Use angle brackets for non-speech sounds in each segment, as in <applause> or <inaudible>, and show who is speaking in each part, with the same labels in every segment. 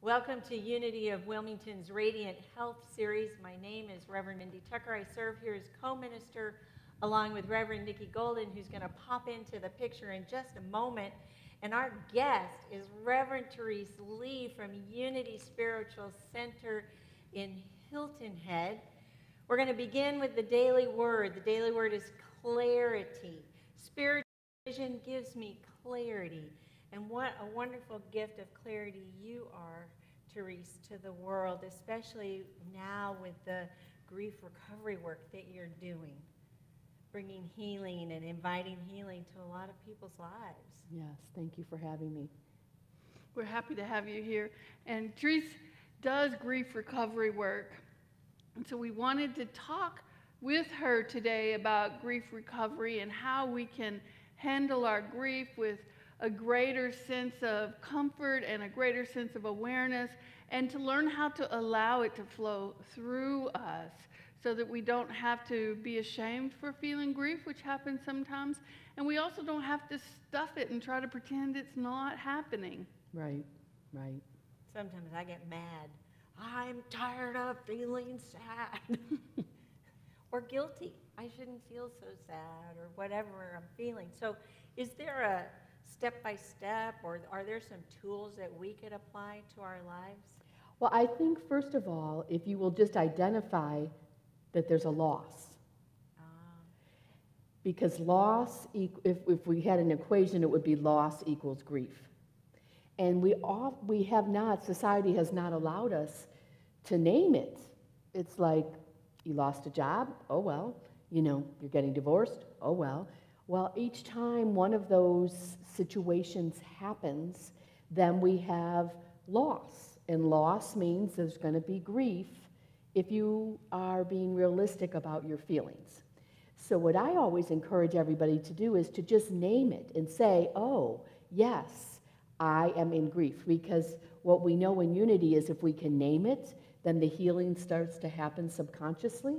Speaker 1: Welcome to Unity of Wilmington's Radiant Health series. My name is Reverend Mindy Tucker. I serve here as co minister along with Reverend Nickie Golden, who's going to pop into the picture in just a moment. And our guest is Reverend Therese Lee from Unity Spiritual Center in Hilton Head. We're going to begin with the daily word. The daily word is clarity. Spiritual vision gives me clarity. And what a wonderful gift of clarity you are, Therese, to the world, especially now with the grief recovery work that you're doing, bringing healing and inviting healing to a lot of people's lives.
Speaker 2: Yes, thank you for having me.
Speaker 3: We're happy to have you here. And Therese does grief recovery work. And so we wanted to talk with her today about grief recovery and how we can handle our grief with a greater sense of comfort and a greater sense of awareness, and to learn how to allow it to flow through us so that we don't have to be ashamed for feeling grief, which happens sometimes, and we also don't have to stuff it and try to pretend it's not happening.
Speaker 2: Right, right.
Speaker 1: Sometimes I get mad. I'm tired of feeling sad <laughs> or guilty. I shouldn't feel so sad or whatever I'm feeling. So, is there a step by step, or are there some tools that we could apply to our lives?
Speaker 2: Well, I think, first of all, if you will just identify that there's a loss.
Speaker 1: Ah.
Speaker 2: Because loss, if, if we had an equation, it would be loss equals grief. And we, all, we have not, society has not allowed us to name it. It's like, you lost a job, oh well. You know, you're getting divorced, oh well. Well, each time one of those situations happens, then we have loss. And loss means there's going to be grief if you are being realistic about your feelings. So, what I always encourage everybody to do is to just name it and say, oh, yes, I am in grief. Because what we know in unity is if we can name it, then the healing starts to happen subconsciously.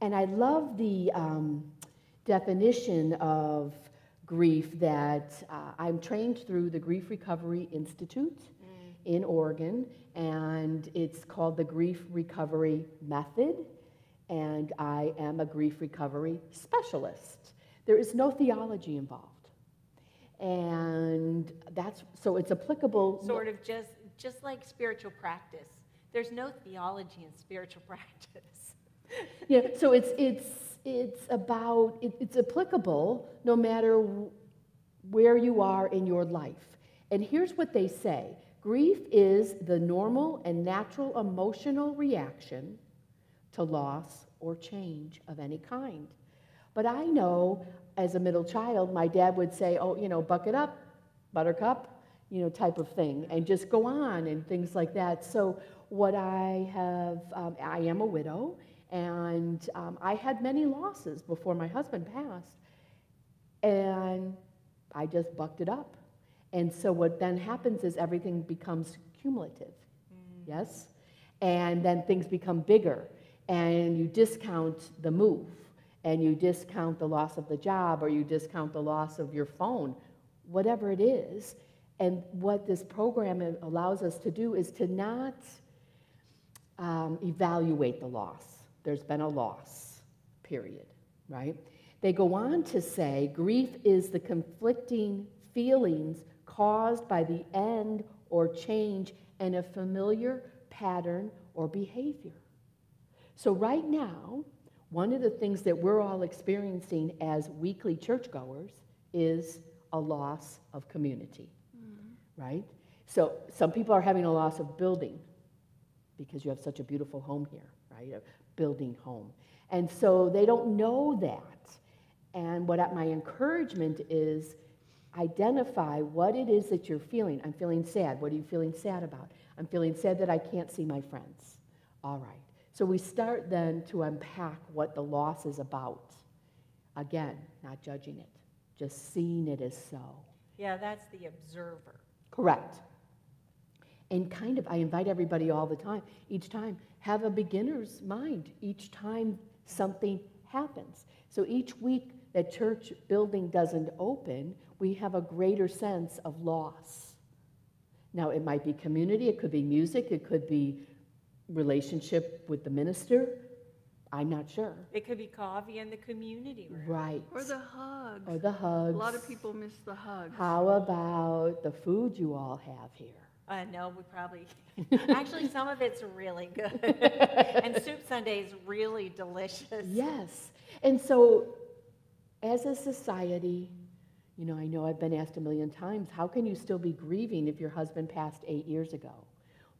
Speaker 2: And I love the. Um, definition of grief that uh, I'm trained through the Grief Recovery Institute mm. in Oregon, and it's called the Grief Recovery Method, and I am a grief recovery specialist. There is no theology involved. And that's so it's applicable.
Speaker 1: Sort of just just like spiritual practice. There's no theology in spiritual <laughs> practice.
Speaker 2: yeah, so it's it's it's about, it, it's applicable no matter where you are in your life. And here's what they say grief is the normal and natural emotional reaction to loss or change of any kind. But I know as a middle child, my dad would say, oh, you know, buck it up, buttercup, you know, type of thing, and just go on and things like that. So, what I have, um, I am a widow, and um, I had many losses before my husband passed. And I just bucked it up. And so what then happens is everything becomes cumulative. Mm. Yes? And then things become bigger. And you discount the move. And you discount the loss of the job or you discount the loss of your phone, whatever it is. And what this program allows us to do is to not um, evaluate the loss there's been a loss, period, right? They go on to say grief is the conflicting feelings caused by the end or change in a familiar pattern or behavior. So, right now, one of the things that we're all experiencing as weekly churchgoers is a loss of community, mm-hmm. right? So, some people are having a loss of building because you have such a beautiful home here, right? building home. And so they don't know that. And what my encouragement is identify what it is that you're feeling. I'm feeling sad. What are you feeling sad about? I'm feeling sad that I can't see my friends. All right. So we start then to unpack what the loss is about. Again, not judging it, just seeing it as so.
Speaker 1: Yeah, that's the observer.
Speaker 2: Correct. And kind of, I invite everybody all the time, each time, have a beginner's mind each time something happens. So each week that church building doesn't open, we have a greater sense of loss. Now, it might be community, it could be music, it could be relationship with the minister. I'm not sure.
Speaker 1: It could be coffee in the community room.
Speaker 2: Right.
Speaker 3: Or the hugs.
Speaker 2: Or the hugs.
Speaker 3: A lot of people miss the hugs.
Speaker 2: How about the food you all have here?
Speaker 1: Uh, no, we probably, <laughs> actually, some of it's really good. <laughs> and Soup Sunday is really delicious.
Speaker 2: Yes. And so, as a society, you know, I know I've been asked a million times, how can you still be grieving if your husband passed eight years ago?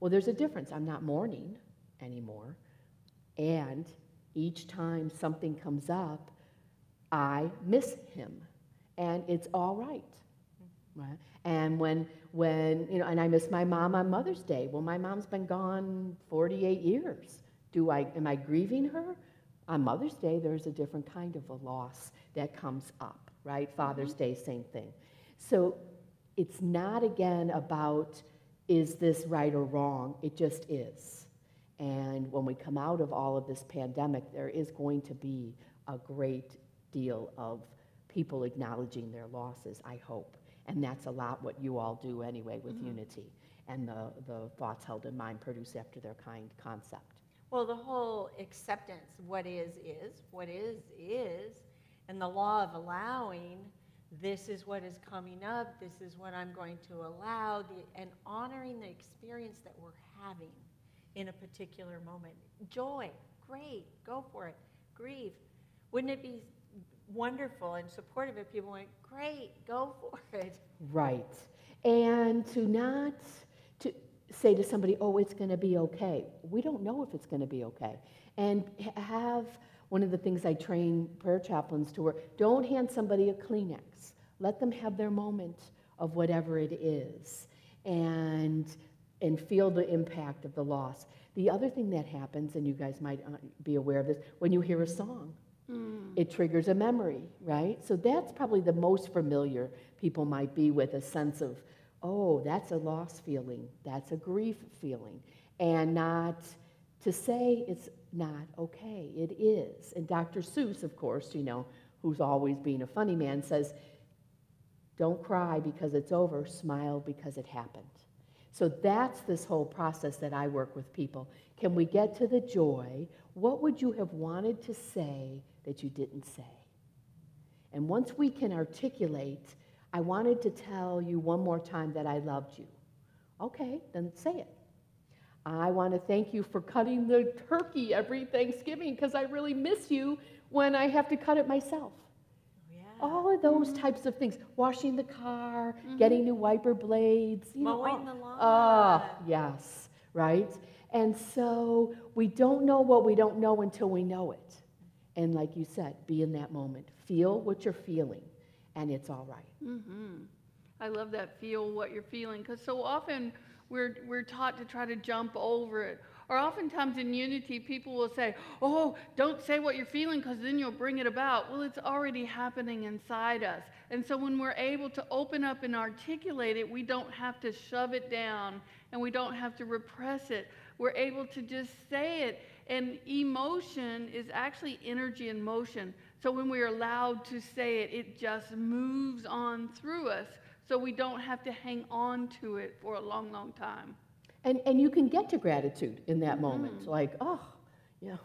Speaker 2: Well, there's a difference. I'm not mourning anymore. And each time something comes up, I miss him. And it's all right. Right? And when, when, you know, and I miss my mom on Mother's Day. Well, my mom's been gone 48 years. Do I, am I grieving her? On Mother's Day, there's a different kind of a loss that comes up, right? Father's mm-hmm. Day, same thing. So it's not again about is this right or wrong? It just is. And when we come out of all of this pandemic, there is going to be a great deal of people acknowledging their losses, I hope. And that's a lot what you all do anyway with mm-hmm. Unity and the, the thoughts held in mind produced after their kind concept.
Speaker 1: Well, the whole acceptance, what is, is, what is, is, and the law of allowing, this is what is coming up, this is what I'm going to allow, the, and honoring the experience that we're having in a particular moment. Joy, great, go for it. Grief, wouldn't it be wonderful and supportive if people went, great, go for it?
Speaker 2: Right. And to not to say to somebody, oh, it's going to be okay. We don't know if it's going to be okay. And have one of the things I train prayer chaplains to work don't hand somebody a Kleenex. Let them have their moment of whatever it is and, and feel the impact of the loss. The other thing that happens, and you guys might uh, be aware of this, when you hear a song, Mm. it triggers a memory, right? So that's probably the most familiar people might be with a sense of, oh, that's a loss feeling, that's a grief feeling, and not to say it's not okay. It is. And Dr. Seuss, of course, you know, who's always being a funny man, says, don't cry because it's over, smile because it happened. So that's this whole process that I work with people. Can we get to the joy? What would you have wanted to say that you didn't say? And once we can articulate, I wanted to tell you one more time that I loved you. Okay, then say it. I want to thank you for cutting the turkey every Thanksgiving because I really miss you when I have to cut it myself.
Speaker 1: Yeah.
Speaker 2: All of those types of things. Washing the car, getting new wiper blades. You know,
Speaker 1: Mowing
Speaker 2: all-
Speaker 1: the lawn.
Speaker 2: Ah, yes, right? And so we don't know what we don't know until we know it. And like you said, be in that moment. Feel what you're feeling, and it's all right.
Speaker 3: Mm-hmm. I love that feel what you're feeling because so often we're, we're taught to try to jump over it. Or oftentimes in unity, people will say, Oh, don't say what you're feeling because then you'll bring it about. Well, it's already happening inside us. And so when we're able to open up and articulate it, we don't have to shove it down and we don't have to repress it. We're able to just say it. And emotion is actually energy in motion. So when we're allowed to say it, it just moves on through us. So we don't have to hang on to it for a long, long time.
Speaker 2: And, and you can get to gratitude in that mm-hmm. moment. Like, oh, you know,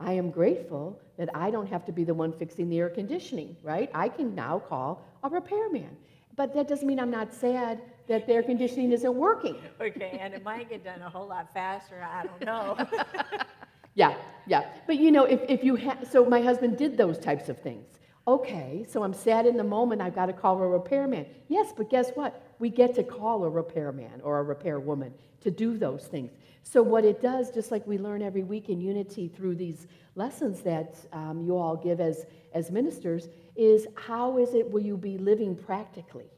Speaker 2: I am grateful that I don't have to be the one fixing the air conditioning, right? I can now call a repairman. But that doesn't mean I'm not sad that the air conditioning isn't working. <laughs>
Speaker 1: Okay, and it might get done a whole lot faster, I don't know. <laughs>
Speaker 2: Yeah, yeah. But you know, if, if you have, so my husband did those types of things. Okay, so I'm sad in the moment, I've got to call a repairman. Yes, but guess what? We get to call a repairman or a repairwoman to do those things. So, what it does, just like we learn every week in Unity through these lessons that um, you all give as, as ministers, is how is it will you be living practically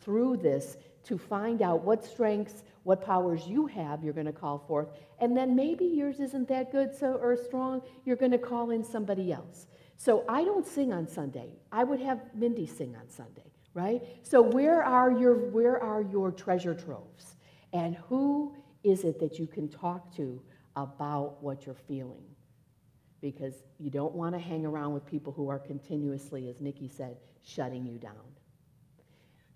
Speaker 2: through this to find out what strengths, what powers you have you're going to call forth, and then maybe yours isn't that good so or strong, you're going to call in somebody else. So I don't sing on Sunday. I would have Mindy sing on Sunday, right? So where are your where are your treasure troves? And who is it that you can talk to about what you're feeling? Because you don't want to hang around with people who are continuously, as Nickie said, shutting you down.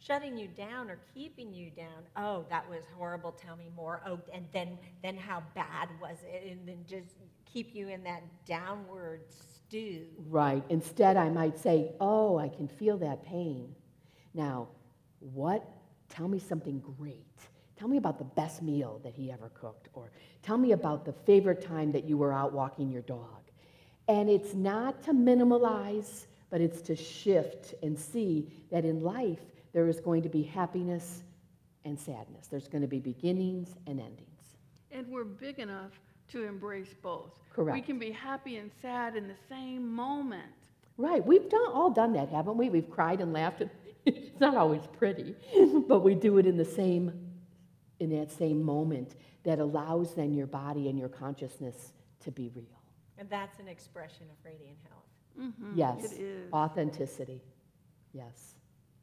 Speaker 1: Shutting you down or keeping you down. Oh, that was horrible. Tell me more. Oh, and then then how bad was it? And then just keep you in that downward stew.
Speaker 2: Right. Instead, I might say, Oh, I can feel that pain. Now, what? Tell me something great. Tell me about the best meal that he ever cooked, or tell me about the favorite time that you were out walking your dog. And it's not to minimalize, but it's to shift and see that in life there is going to be happiness and sadness. There's going to be beginnings and endings.
Speaker 3: And we're big enough to embrace both.
Speaker 2: Correct.
Speaker 3: We can be happy and sad in the same moment.
Speaker 2: Right. We've done, all done that, haven't we? We've cried and laughed. And <laughs> it's not always pretty, but we do it in the same, in that same moment that allows then your body and your consciousness to be real.
Speaker 1: And that's an expression of radiant health.
Speaker 3: Mhm,
Speaker 2: Yes.
Speaker 3: It is.
Speaker 2: Authenticity. Yes.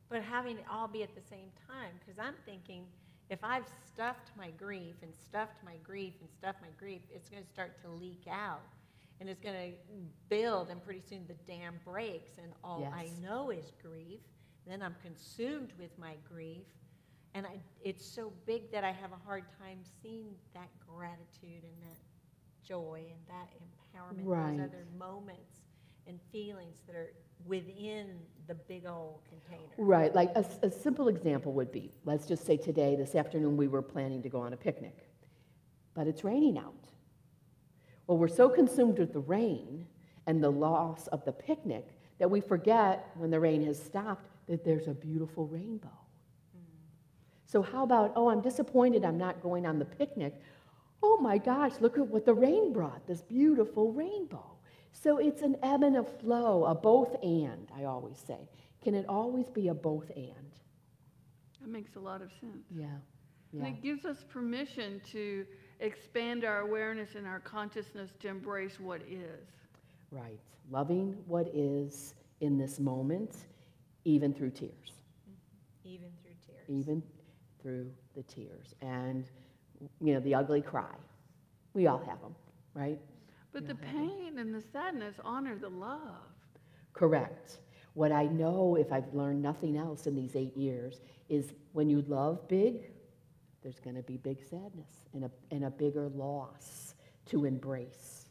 Speaker 1: But having it all be at the same time, because I'm thinking if I've stuffed my grief and stuffed my grief and stuffed my grief, it's going to start to leak out. And it's going to build, and pretty soon the dam breaks, and all I know is grief. Then I'm consumed with my grief. And I, it's so big that I have a hard time seeing that gratitude and that joy and that empowerment,
Speaker 2: Right.
Speaker 1: those other moments and feelings that are within the big old container.
Speaker 2: Right. Like a simple example would be let's just say today, this afternoon, we were planning to go on a picnic, but it's raining out. Well, we're so consumed with the rain and the loss of the picnic that we forget when the rain has stopped that there's a beautiful rainbow. Mm. So, how about, oh, I'm disappointed I'm not going on the picnic. Oh my gosh, look at what the rain brought this beautiful rainbow. So, it's an ebb and a flow, a both and, I always say. Can it always be a both and?
Speaker 3: That makes a lot of sense.
Speaker 2: Yeah.
Speaker 3: And it gives us permission to expand our awareness and our consciousness to embrace what is.
Speaker 2: Right. Loving what is in this moment, even through tears.
Speaker 1: Even through tears.
Speaker 2: even through the tears and you know the ugly cry we all have them right
Speaker 3: But the pain and the sadness honor the love.
Speaker 2: correct. What i know if i've learned nothing else in these eight years is when you love big there's going to be big sadness and a, and a bigger loss to embrace.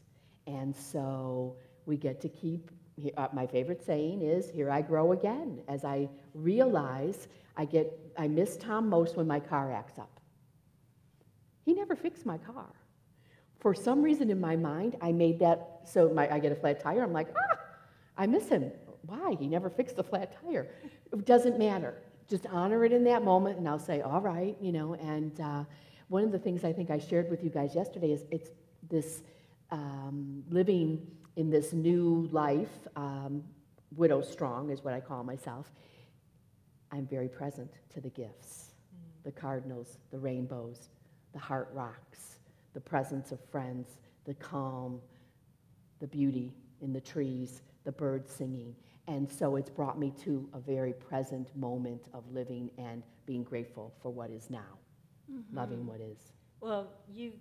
Speaker 2: And so we get to keep uh, my favorite saying is here i grow again. As i realize i get i miss tom most when my car acts up. He never fixed my car for some reason in my mind i made that so my, i get a flat tire i'm like ah i miss him. Why? He never fixed the flat tire. It doesn't matter. Just honor it in that moment and i'll say all right you know and uh, one of the things i think i shared with you guys yesterday is it's this um, living in this new life um, widow strong is what i call myself. I'm very present to the gifts the cardinals the rainbows the heart rocks the presence of friends the calm the beauty in the trees the birds singing and so it's brought me to a very present moment of living and being grateful for what is now loving what is
Speaker 1: Well, you,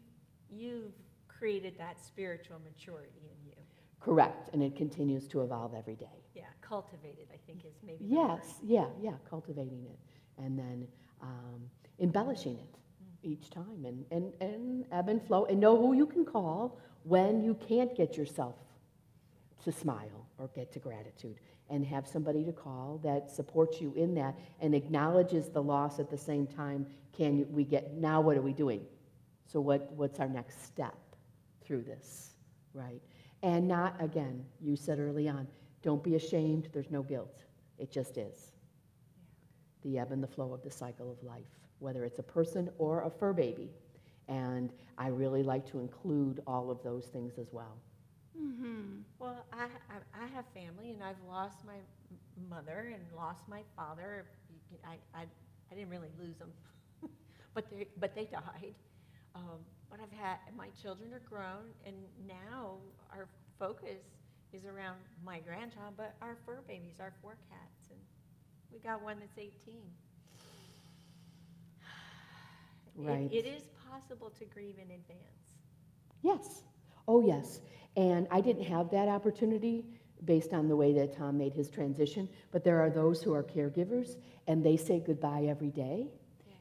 Speaker 1: you've created that spiritual maturity in you.
Speaker 2: correct and it continues to evolve every day
Speaker 1: Yeah, cultivated, I think is maybe the.
Speaker 2: Yes, yeah, yeah, cultivating it and then um, embellishing it each time. And, and, and ebb and flow. And know who you can call when you can't get yourself to smile or get to gratitude. And have somebody to call that supports you in that and acknowledges the loss at the same time. Can we get now what are we doing? So what, what's our next step through this right? And not again you said early on don't be ashamed. There's no guilt. It just is. The ebb and the flow of the cycle of life whether it's a person or a fur baby and i really like to include all of those things as well
Speaker 3: Mm-hmm.
Speaker 1: Well, I, I, I have family, and I've lost my mother and lost my father. I, I, I didn't really lose them, <laughs> but they, but they died. Um, but I've had my children are grown, and now our focus is around my grandchild, but our fur babies, our four cats, and we got one that's 18. It-
Speaker 2: Right.
Speaker 1: it is possible to grieve in advance.
Speaker 2: Yes. Oh, yes. And I didn't have that opportunity based on the way that Tom made his transition, but there are those who are caregivers and they say goodbye every day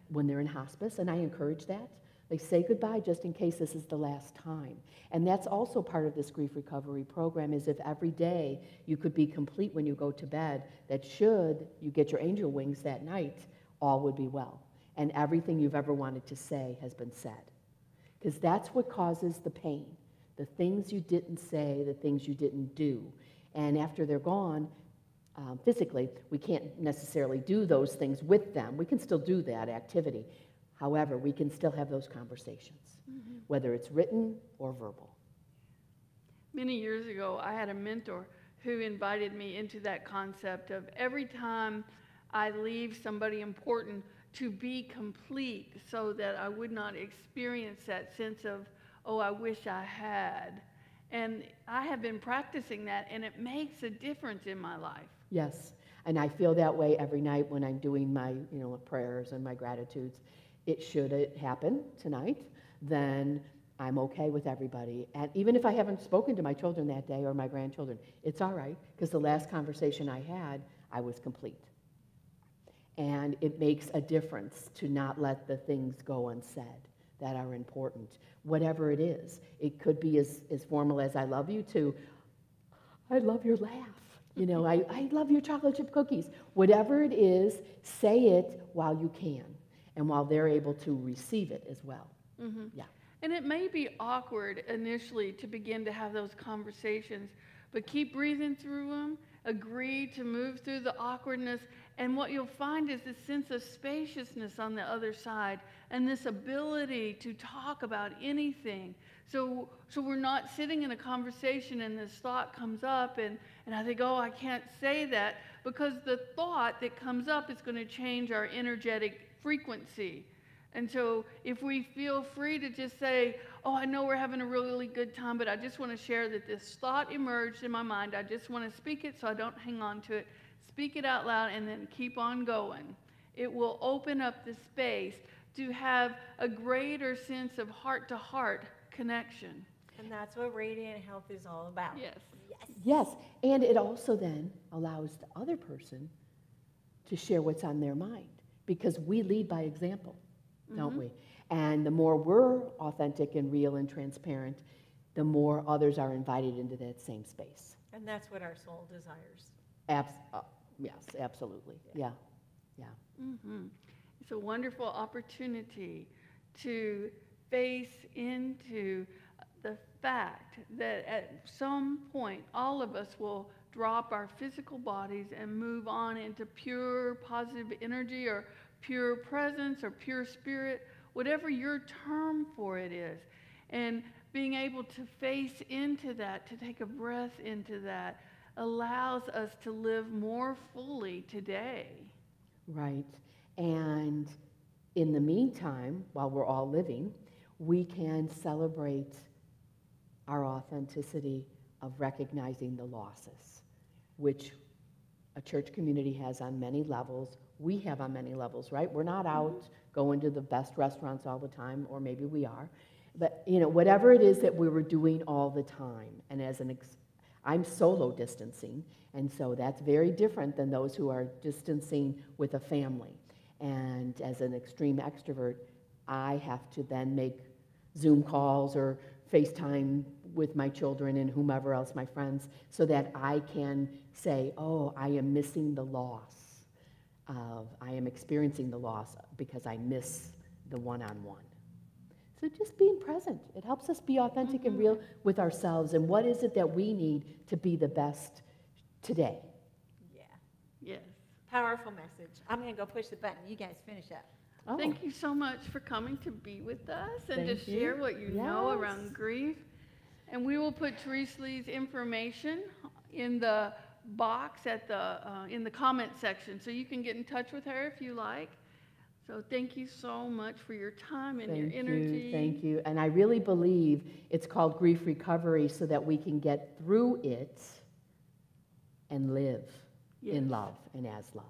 Speaker 2: when they're in hospice, and I encourage that. They say goodbye just in case this is the last time. And that's also part of this grief recovery program is if every day you could be complete when you go to bed, that should you get your angel wings that night, all would be well. And everything you've ever wanted to say has been said. Because that's what causes the pain. The things you didn't say, the things you didn't do. And after they're gone, um, physically, we can't necessarily do those things with them. We can still do that activity. However, we can still have those conversations, whether it's written or verbal.
Speaker 3: Many years ago, I had a mentor who invited me into that concept of every time I leave somebody important to be complete so that I would not experience that sense of, oh, I wish I had. And I have been practicing that, and it makes a difference in my life.
Speaker 2: Yes, and I feel that way every night when I'm doing my, you know, prayers and my gratitudes. It should it happen tonight, then I'm okay with everybody. And even if I haven't spoken to my children that day or my grandchildren, it's all right because the last conversation I had, I was complete. And it makes a difference to not let the things go unsaid that are important, whatever it is. It could be as, as formal as I love you to, I love your laugh. You know, I, I love your chocolate chip cookies. Whatever it is, say it while you can and while they're able to receive it as well.
Speaker 3: Mhm.
Speaker 2: Yeah.
Speaker 3: And it may be awkward initially to begin to have those conversations, but keep breathing through them, agree to move through the awkwardness, and what you'll find is this sense of spaciousness on the other side and this ability to talk about anything. So, so we're not sitting in a conversation and this thought comes up, and, and I think, oh, I can't say that, because the thought that comes up is going to change our energetic frequency. And so if we feel free to just say, Oh, I know we're having a really good time, but I just want to share that this thought emerged in my mind. I just want to speak it so I don't hang on to it. Speak it out loud and then keep on going. It will open up the space to have a greater sense of heart to heart connection.
Speaker 1: And that's what Radiant Health is all about.
Speaker 3: Yes.
Speaker 1: Yes.
Speaker 2: Yes, and it also then allows the other person to share what's on their mind because we lead by example, don't mm-hmm. we? And the more we're authentic and real and transparent, the more others are invited into that same space.
Speaker 1: And that's what our soul desires.
Speaker 2: Abs- uh, yes, absolutely. Yeah, yeah.
Speaker 3: hmm It's a wonderful opportunity to face into the fact that at some point all of us will drop our physical bodies and move on into pure positive energy or pure presence or pure spirit, whatever your term for it is. And being able to face into that, to take a breath into that, allows us to live more fully today.
Speaker 2: Right. And in the meantime, while we're all living, we can celebrate our authenticity of recognizing the losses, which a church community has on many levels. We have on many levels, right? We're not mm-hmm. out going to the best restaurants all the time, or maybe we are. But, you know, whatever it is that we were doing all the time, and as an ex- I'm solo distancing, and so that's very different than those who are distancing with a family. And as an extreme extrovert, I have to then make Zoom calls or FaceTime with my children and whomever else, my friends, so that I can say, oh, I am missing the loss of, I am experiencing the loss because I miss the one on one. So just being present, it helps us be authentic and real mm-hmm. with ourselves. And what is it that we need to be the best today?
Speaker 1: Yeah.
Speaker 3: Yes.
Speaker 1: Powerful message. I'm going to go push the button. You guys finish up.
Speaker 2: Oh,
Speaker 3: Thank you so much for coming to be with us and to
Speaker 2: Thank you.
Speaker 3: share what you know around grief. And we will put Therese Lee's information in the box at the uh, in the comment section, so you can get in touch with her if you like. So thank you so much for your time and your
Speaker 2: Thank
Speaker 3: energy.
Speaker 2: you, thank you. And I really believe it's called grief recovery so that we can get through it and live
Speaker 3: Yes.
Speaker 2: in love and as love.